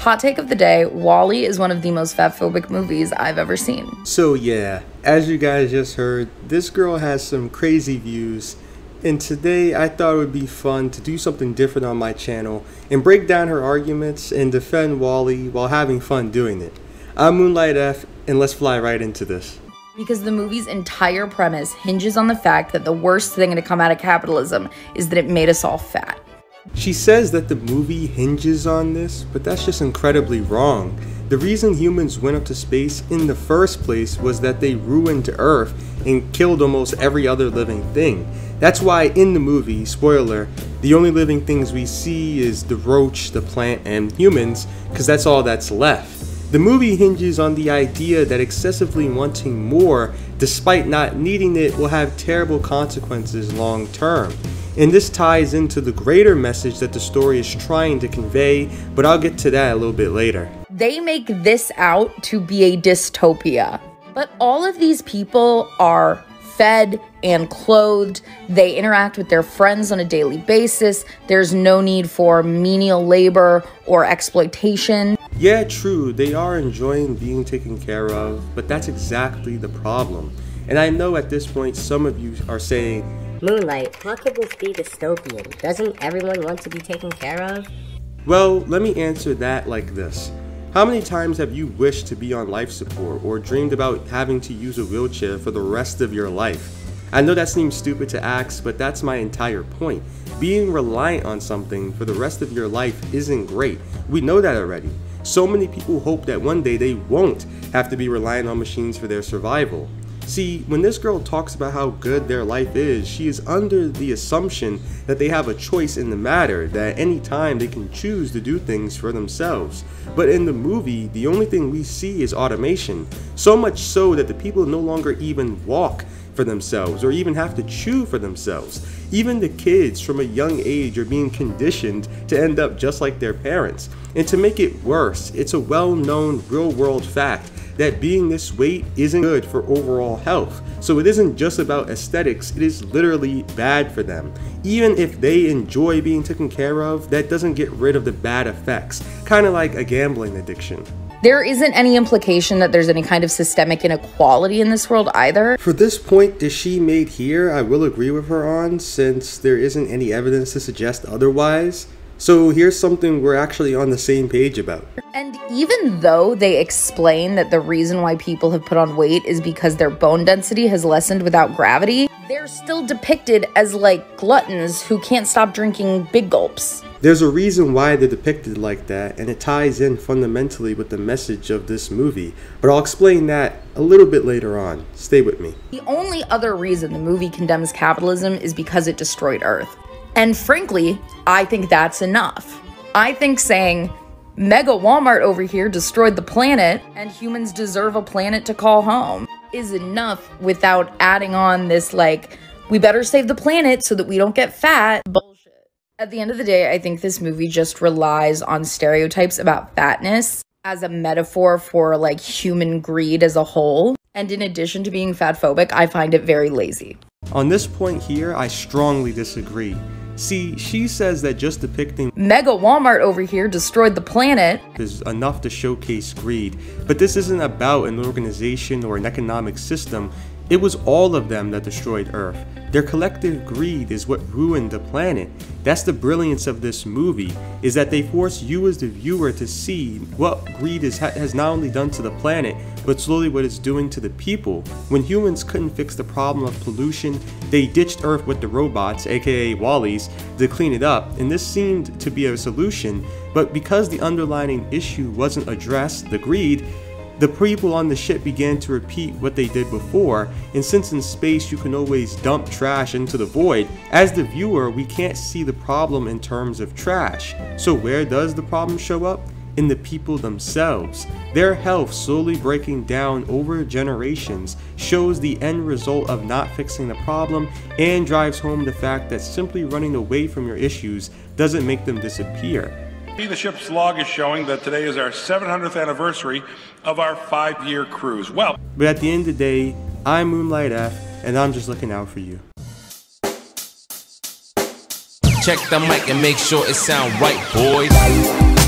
Hot take of the day WALL-E is one of the most fatphobic movies I've ever seen. So, yeah, as you guys just heard, this girl has some crazy views. And today I thought it would be fun to do something different on my channel and break down her arguments and defend WALL-E while having fun doing it. I'm Moonlight F, and let's fly right into this. Because the movie's entire premise hinges on the fact that the worst thing to come out of capitalism is that it made us all fat. She says that the movie hinges on this, but that's just incredibly wrong. The reason humans went up to space in the first place was that they ruined Earth and killed almost every other living thing. That's why in the movie, spoiler, the only living things we see is the roach, the plant, and humans, because that's all that's left. The movie hinges on the idea that excessively wanting more, despite not needing it, will have terrible consequences long term. And this ties into the greater message that the story is trying to convey, but I'll get to that a little bit later. They make this out to be a dystopia. But all of these people are fed and clothed. They interact with their friends on a daily basis. There's no need for menial labor or exploitation. Yeah, true, they are enjoying being taken care of, but that's exactly the problem. And I know at this point some of you are saying, Moonlight, how could this be dystopian? Doesn't everyone want to be taken care of? Well, let me answer that like this. How many times have you wished to be on life support or dreamed about having to use a wheelchair for the rest of your life? I know that seems stupid to ask, but that's my entire point. Being reliant on something for the rest of your life isn't great. We know that already. So many people hope that one day they won't have to be reliant on machines for their survival. See, when this girl talks about how good their life is, she is under the assumption that they have a choice in the matter, that any time they can choose to do things for themselves. But in the movie, the only thing we see is automation, so much so that the people no longer even walk for themselves or even have to chew for themselves. Even the kids from a young age are being conditioned to end up just like their parents. And to make it worse, it's a well known real world fact that being this weight isn't good for overall health. So it isn't just about aesthetics, it is literally bad for them. Even if they enjoy being taken care of, that doesn't get rid of the bad effects, kind of like a gambling addiction. There isn't any implication that there's any kind of systemic inequality in this world either. For this point that she made here, I will agree with her on, since there isn't any evidence to suggest otherwise. So here's something we're actually on the same page about. And even though they explain that the reason why people have put on weight is because their bone density has lessened without gravity, they're still depicted as like gluttons who can't stop drinking big gulps. There's a reason why they're depicted like that, and it ties in fundamentally with the message of this movie. But I'll explain that a little bit later on. Stay with me. The only other reason the movie condemns capitalism is because it destroyed Earth. And frankly, I think that's enough. I think saying, Mega Walmart over here destroyed the planet and humans deserve a planet to call home is enough without adding on this, like, we better save the planet so that we don't get fat bullshit. At the end of the day, I think this movie just relies on stereotypes about fatness as a metaphor for like human greed as a whole. And in addition to being fatphobic, I find it very lazy. On this point here, I strongly disagree. See, she says that just depicting Mega Walmart over here destroyed the planet is enough to showcase greed, but this isn't about an organization or an economic system. It was all of them that destroyed Earth. Their collective greed is what ruined the planet. That's the brilliance of this movie, is that they force you as the viewer to see what greed is, has not only done to the planet, but slowly what it's doing to the people. When humans couldn't fix the problem of pollution, they ditched Earth with the robots, aka WALL-Es, to clean it up, and this seemed to be a solution, but because the underlying issue wasn't addressed, the greed, the people on the ship began to repeat what they did before, and since in space you can always dump trash into the void, as the viewer we can't see the problem in terms of trash. So where does the problem show up? In the people themselves. Their health slowly breaking down over generations shows the end result of not fixing the problem and drives home the fact that simply running away from your issues doesn't make them disappear. The ship's log is showing that today is our 700th anniversary of our five year cruise. Well, but at the end of the day, I'm Moonlight F, and I'm just looking out for you. Check the mic and make sure it sound right, boys.